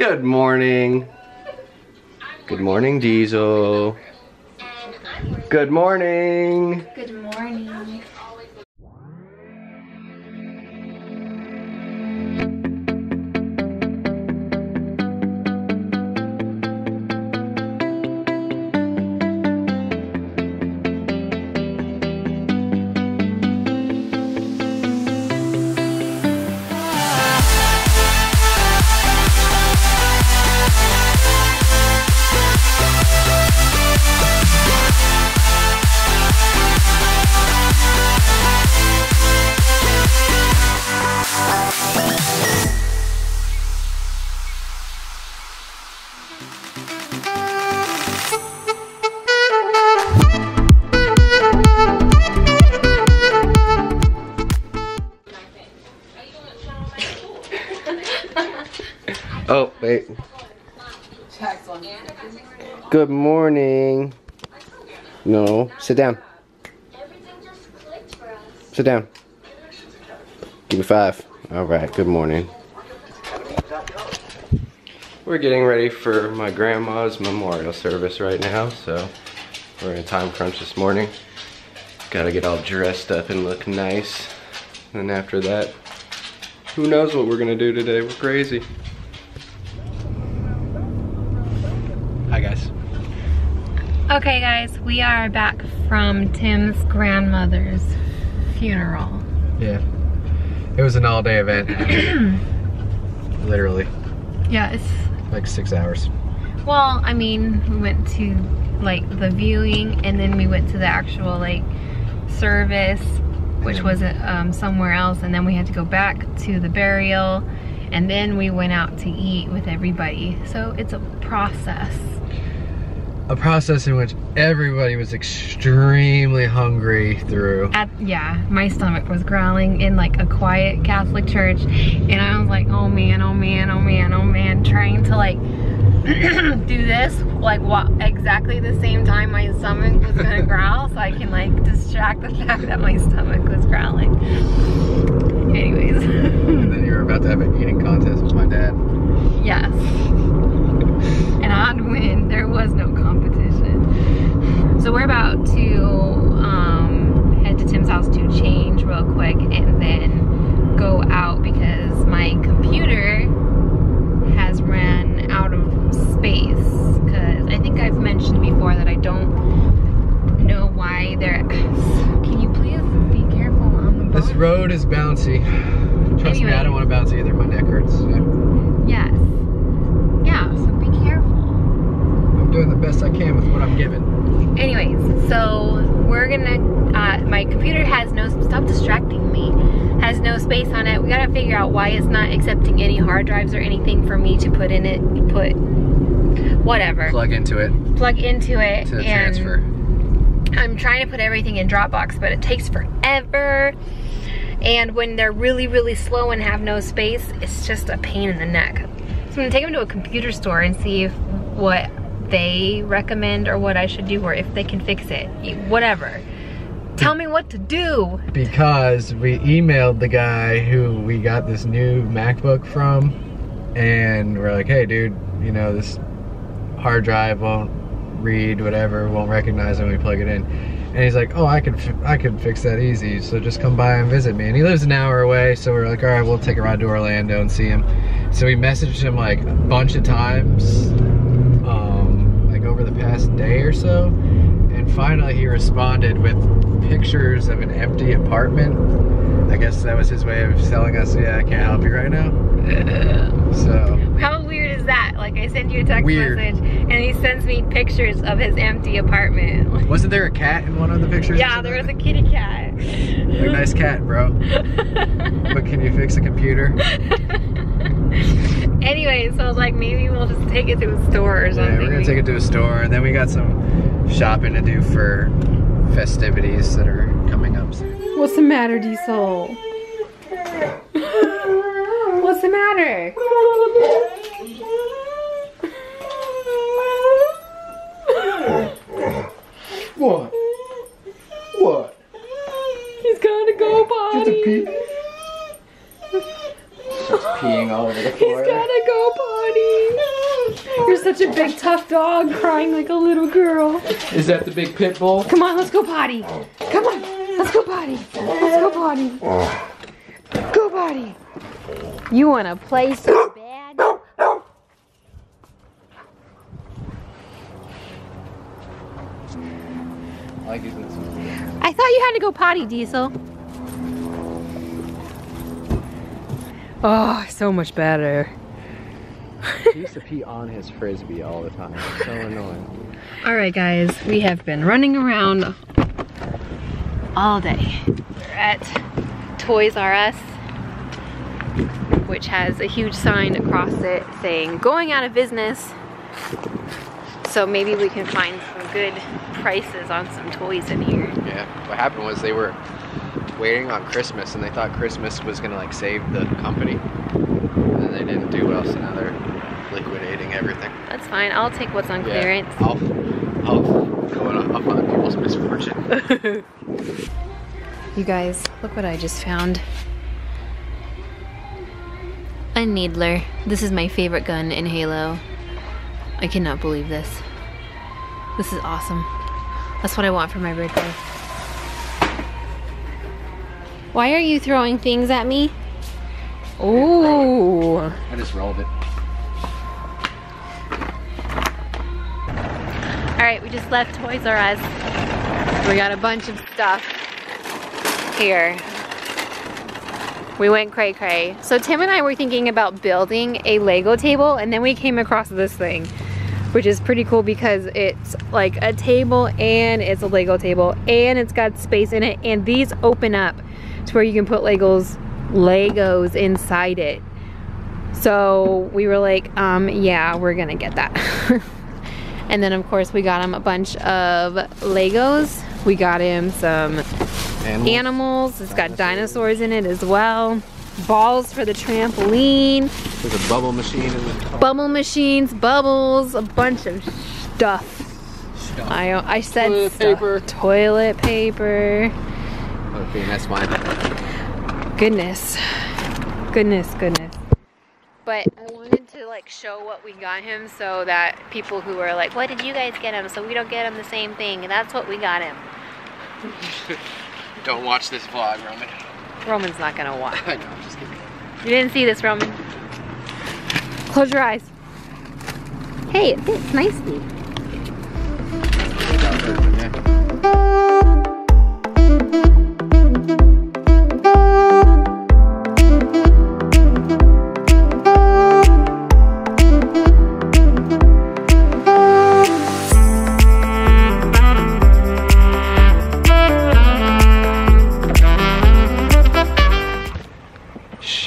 Good morning. Good morning, Diesel. Good morning. Good morning. Wait. Good morning. No, sit down. Sit down. Give me five. All right, good morning. We're getting ready for my grandma's memorial service right now, so we're in a time crunch this morning. Gotta get all dressed up and look nice. And after that, who knows what we're gonna do today? We're crazy. Hi guys. Okay, guys, we are back from Tim's grandmother's funeral. Yeah. It was an all day event. Literally. Yeah, it's Like six hours. well, I mean, we went to like the viewing and then we went to the actual like service, which Yeah. was um, somewhere else, and then we had to go back to the burial, and then we went out to eat with everybody. So it's a process. A process in which everybody was extremely hungry through. At, yeah, my stomach was growling in like a quiet Catholic church, and I was like, oh man, oh man, oh man, oh man, trying to like do this like what exactly the same time my stomach was gonna growl, so I can like distract the fact that my stomach was growling. Anyways, And then you were about to have an eating contest with my dad. yes, I'd win. There was no competition. So we're about to um, head to Tim's house to change real quick and then go out because my computer has ran out of space because I think I've mentioned before that I don't know why they're can you please be careful on the boat? This road is bouncy. Trust me, I Anyway. don't want to bounce either. My neck hurts. I'm yes yeah so be careful doing the best I can with what I'm given. anyways so we're gonna uh, my computer has no stop distracting me has no space on it. We gotta figure out why it's not accepting any hard drives or anything for me to put in it put whatever. Plug into it. Plug into it to and transfer. I'm trying to put everything in Dropbox but it takes forever. And when they're really really slow and have no space it's just a pain in the neck. So I'm gonna take them to a computer store and see if what they recommend or what I should do or if they can fix it whatever tell me what to do Because we emailed the guy who we got this new MacBook from, and we're like, hey, dude, you know, this hard drive won't read whatever, won't recognize when we plug it in. And he's like, oh, I could, I could fix that easy. So just come by and visit me. And he lives an hour away, so we're like, all right, we'll take a ride to Orlando and see him. So we messaged him like a bunch of times, like over the past day or so. And finally, he responded with pictures of an empty apartment. I guess that was his way of telling us, yeah, I can't help you right now. So, how weird is that like I send you a text Weird. message and he sends me pictures of his empty apartment wasn't there a cat in one of the pictures? yeah there was a kitty cat? Like, nice cat, bro. But can you fix a computer? Anyway, so I was like, maybe we'll just take it to a store or something. Yeah, we're gonna take it to a store, and then we got some shopping to do for festivities that are coming up soon. What's the matter, Diesel? What's the matter? What? What? He's gonna go Just a potty. pee? Just peeing all over the He's floor. gonna go go potty. You're such a big tough dog crying like a little girl. Is that the big pit bull? Come on, let's go potty. Come on, let's go potty. Let's go potty. Go potty. You wanna play so bad? I like using this one. I thought you had to go potty, Diesel. Oh, so much better. He used to pee on his frisbee all the time. It's so annoying. All right, guys, we have been running around all day. We're at Toys R Us, which has a huge sign across it saying going out of business. So maybe we can find some good prices on some toys in here. Yeah. What happened was they were waiting on Christmas and they thought Christmas was gonna like save the company. And then they didn't do well, so now they're liquidating everything. That's fine. I'll take what's on Yeah, clearance. I'll, I'll go up on people's misfortune. You guys, look what I just found. A needler. This is my favorite gun in Halo. I cannot believe this. This is awesome. That's what I want for my birthday. Why are you throwing things at me? Ooh. I just rolled it. Right, we just left Toys R Us. We got a bunch of stuff here. We went cray cray. So Tim and I were thinking about building a Lego table and then we came across this thing, which is pretty cool because it's like a table and it's a Lego table and it's got space in it and these open up to where you can put Legos, Legos inside it. So we were like, um, yeah, we're gonna get that. And then of course we got him a bunch of Legos. We got him some Animals. animals. It's got dinosaurs in it as well. Balls for the trampoline, There's a bubble machine in the car. bubble machines, bubbles, a bunch of stuff. Stuff. I I said Toilet stuff. paper. Toilet paper. Okay, that's mine. Goodness. Goodness, goodness. But I wanted to like show what we got him so that people who are like, what did you guys get him? So we don't get him the same thing. And that's what we got him. Don't watch this vlog, Roman. Roman's not gonna watch. I know, I'm just kidding. You didn't see this, Roman. Close your eyes. Hey, it fits nicely.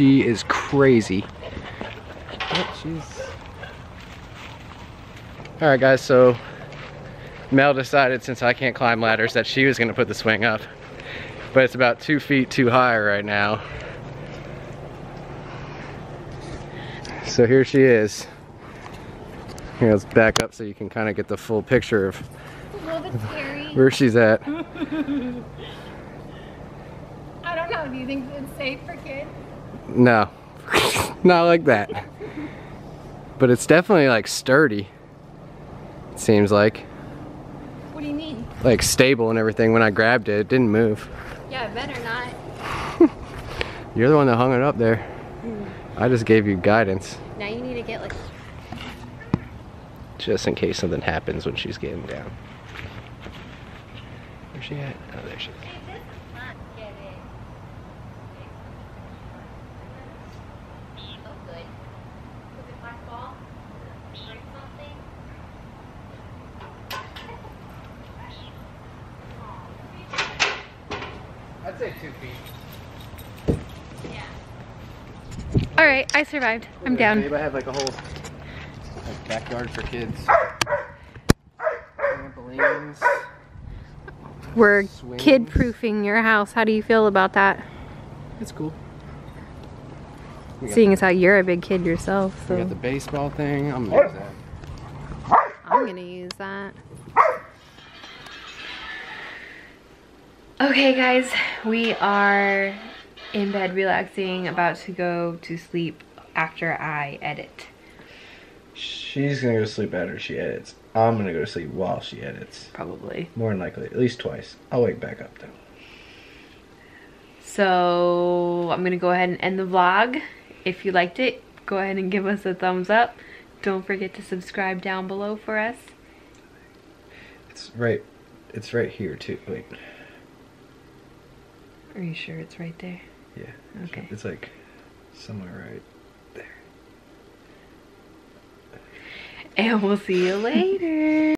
She is crazy. Oh, she's. All right, guys. So Mel decided, since I can't climb ladders, that she was gonna put the swing up, but it's about two feet too high right now. So here she is. Here, let's back up so you can kind of get the full picture of A little bit scary. where she's at. I don't know. Do you think it's safe for kids? No, not like that. But it's definitely like sturdy. It seems like What do you mean? like stable and everything. When I grabbed it, it didn't move. Yeah, better not. You're the one that hung it up there. Hmm. I just gave you guidance, Now you need to get like. just in case something happens when she's getting down. Where's she at? Oh, there she is. Say two feet. All right, I survived. I'm down. Babe, I have like a whole like, backyard for kids. Trampolines. We're Swings. kid proofing your house. How do you feel about that? It's cool. We got, Seeing as how you're a big kid yourself, we got the baseball thing. I'm gonna use that. I'm gonna use that. Okay, guys, we are in bed relaxing, about to go to sleep after I edit She's gonna go to sleep after she edits. I'm gonna go to sleep while she edits. Probably. More than likely, at least twice. I'll wake back up though. So I'm gonna go ahead and end the vlog. If you liked it, go ahead and give us a thumbs up. Don't forget to subscribe down below for us. It's right. It's right here too. Wait. Are you sure it's right there? Yeah. Okay. It's like somewhere right there. And we'll see you later.